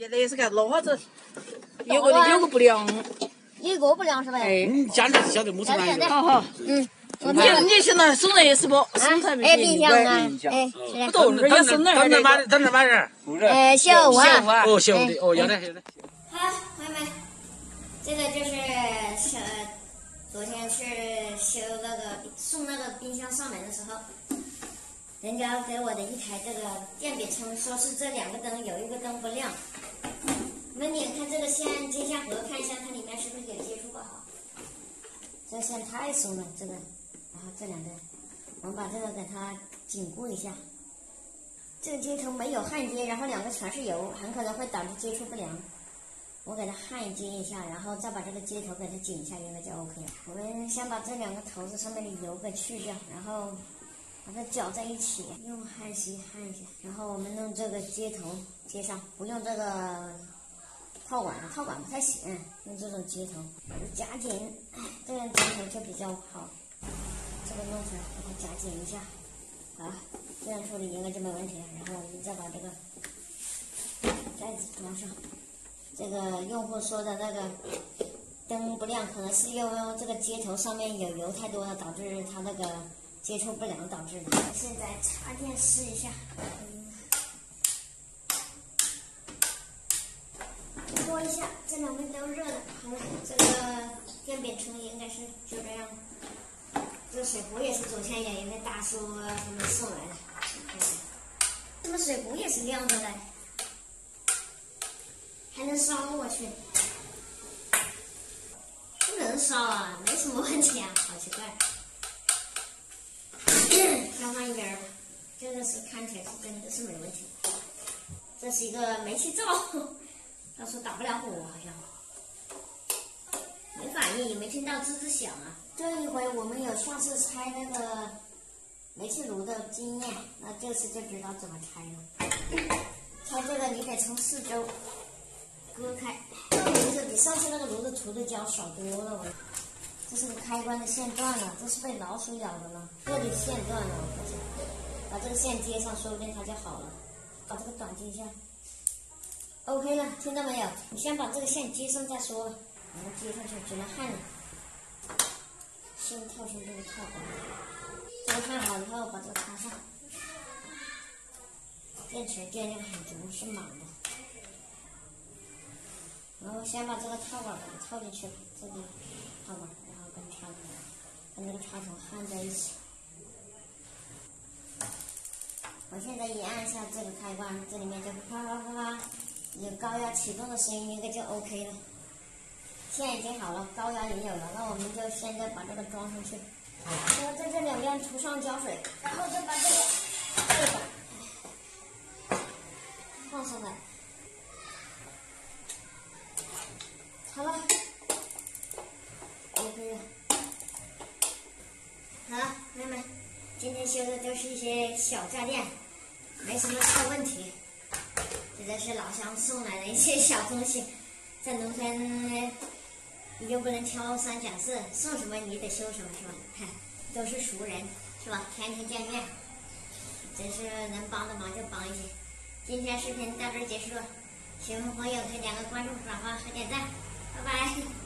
现在也是看弄好子，有个有个不良，有个不良是吧？哎，你家里晓得么子玩意好好，嗯，你你现在送人是不？送菜没哎，冰箱啊，哎，不懂这也是哪儿的？等着买，等着买人。哎，小五啊，哦，小的，哦，要得，要得。好，朋友们，这个就是小昨天去修那个送那个冰箱上门的时候，人家给我的一台这个电笔称说是这两个灯有一个灯不亮。我们拧开这个线接下盒，看一下它里面是不是有接触不好？这线太松了，这个，然后这两个，我们把这个给它紧固一下。这个接头没有焊接，然后两个全是油，很可能会导致接触不良。我给它焊接一下，然后再把这个接头给它紧一下，应该就 OK 了。我们先把这两个头子上面的油给去掉，然后把它搅在一起，用焊锡焊一下，然后我们用这个接头接上，不用这个套管，套管不太行，用这种接头夹紧，这样接头就比较好。这个弄出来，把它夹紧一下，好，这样处理应该就没问题了。然后我们再把这个盖子装上。这个用户说的那个灯不亮，可能是因为这个接头上面有油太多了，导致它那个接触不良导致的。现在插电试一下，摸一下，这两边都热了。好了，这个电饼铛应该是就这样。这水壶也是昨天有一位大叔他们送来的，这个水壶也是亮着的？还能烧，我去，不能烧啊，没什么问题啊，好奇怪。交换一边吧，这个是看起来是没问题。这是一个煤气灶，他说打不了火，好像没反应，也没听到吱吱响啊。这一回我们有上次拆那个煤气炉的经验，那这次就知道怎么拆了。拆这个你得从四周。割开，这个炉子比上次那个炉子涂的胶少多了。我，这是个开关的线断了，这是被老鼠咬的了？这里线断了，我发现，把这个线接上，说不定它就好了。把这个短接一下，OK 了，听到没有？你先把这个线接上再说吧。然后接上去只能焊了，先套上这个套管，这个焊好以后把这个插上。电池电量很足，是满的。然后先把这个套管给它套进去，这个套管，然后跟插头，跟这个插头焊在一起。我现在一按下这个开关，这里面就啪啪啪啪有高压启动的声音，应该就 OK 了。现在已经好了，高压也有了，那我们就现在把这个装上去。然后在这两边涂上胶水，然后再把这个这个放上来。好了。好了，朋友们，今天修的都是一些小家电，没什么大问题。这都是老乡送来的一些小东西，在农村你又不能挑三拣四，送什么你得修什么，是吧？都是熟人，是吧？天天见面，真是能帮的忙就帮一些。今天视频到这儿结束了，喜欢朋友可以点个关注、转发和点赞。拜拜。